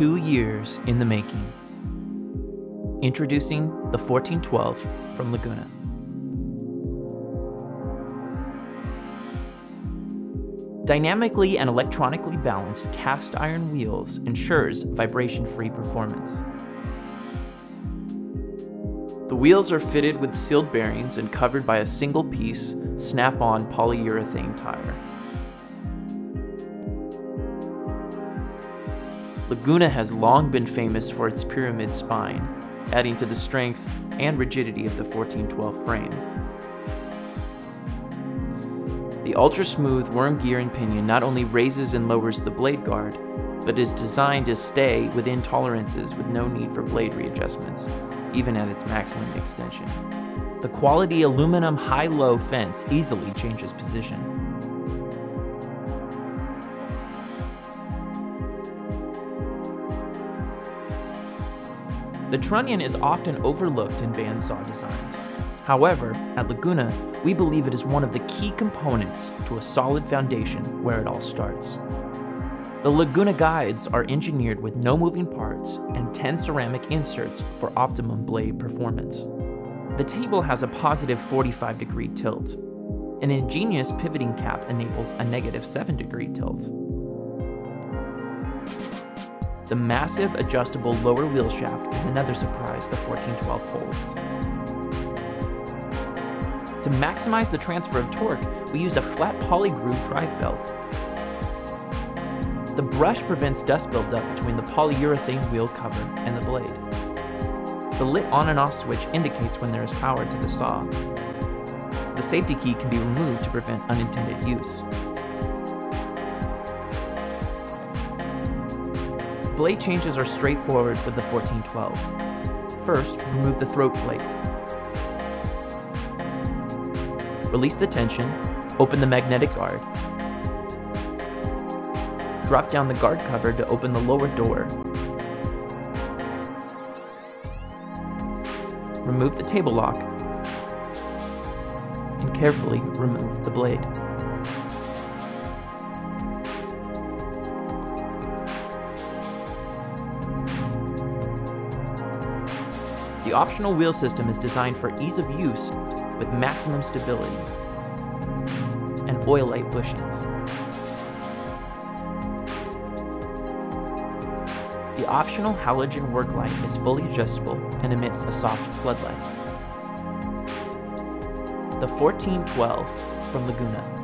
two years in the making. Introducing the 1412 from Laguna. Dynamically and electronically balanced cast iron wheels ensures vibration-free performance. The wheels are fitted with sealed bearings and covered by a single-piece, snap-on polyurethane tire. Laguna has long been famous for its pyramid spine, adding to the strength and rigidity of the 1412 frame. The ultra-smooth worm gear and pinion not only raises and lowers the blade guard, but is designed to stay within tolerances with no need for blade readjustments, even at its maximum extension. The quality aluminum high-low fence easily changes position. The trunnion is often overlooked in bandsaw designs. However, at Laguna, we believe it is one of the key components to a solid foundation where it all starts. The Laguna guides are engineered with no moving parts and 10 ceramic inserts for optimum blade performance. The table has a positive 45 degree tilt. An ingenious pivoting cap enables a negative 7 degree tilt. The massive adjustable lower wheel shaft is another surprise the 1412 holds. To maximize the transfer of torque, we used a flat poly groove drive belt the brush prevents dust buildup between the polyurethane wheel cover and the blade. The lit on and off switch indicates when there is power to the saw. The safety key can be removed to prevent unintended use. Blade changes are straightforward with the 1412. First, remove the throat plate. Release the tension, open the magnetic guard, drop down the guard cover to open the lower door. Remove the table lock and carefully remove the blade. The optional wheel system is designed for ease of use with maximum stability and oilite bushings. The optional halogen work light is fully adjustable and emits a soft floodlight. The 1412 from Laguna